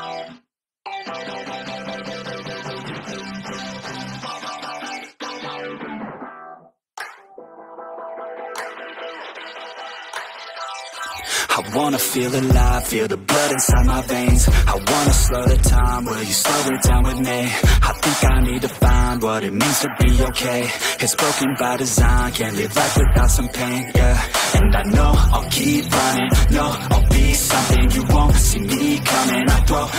I wanna feel alive, feel the blood inside my veins. I wanna slow the time, will you slow it down with me? I think I need to find what it means to be okay. It's broken by design, can't live life without some pain, yeah. And I know I'll keep running, no, I'll be something You won't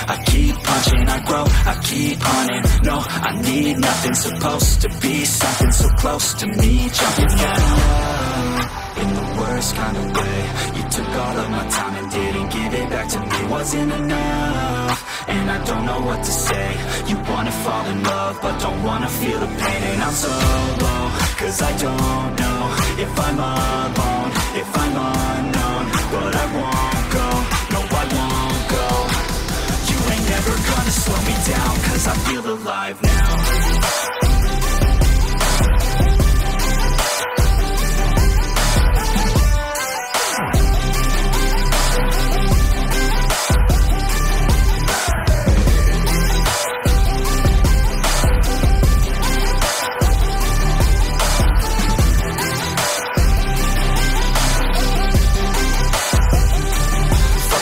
I keep punching, I grow, I keep hunting No, I need nothing, supposed to be something so close to me. Jumping out in the worst kind of way. You took all of my time and didn't give it back to me. Wasn't enough, and I don't know what to say. You wanna fall in love, but don't wanna feel the pain. And I'm so low, cause I don't know If I'm alone, alive now.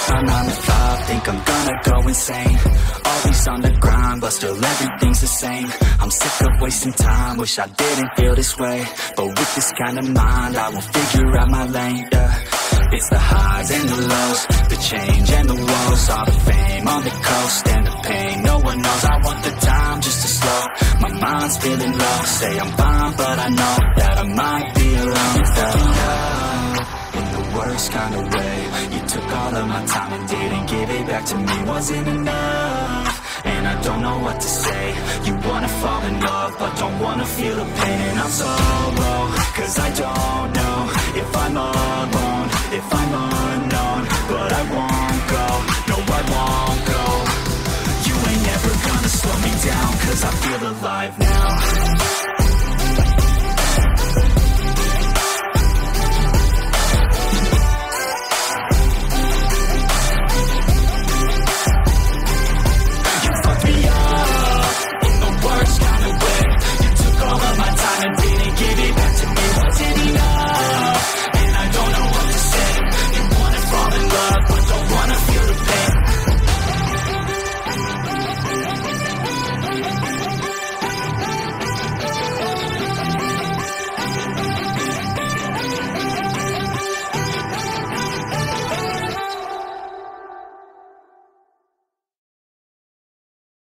My 9 to 5, think I'm gonna go insane. Always on the but still everything's the same. I'm sick of wasting time, wish I didn't feel this way. But with this kind of mind, I will figure out my lane, yeah. It's the highs and the lows, the change and the woes All the fame on the coast and the pain. No one knows I want the time just to slow, my mind's feeling low Say I'm fine, but I know that I might be alone. Fell in the worst kind of way You took all of my time and didn't give it back to me. Wasn't enough, I don't know what to say. You wanna fall in love but don't wanna feel the pain. And I'm solo, cause I don't know If I'm alone, if I'm unknown But I won't go, no I won't go. You ain't ever gonna slow me down Cause I feel alive now.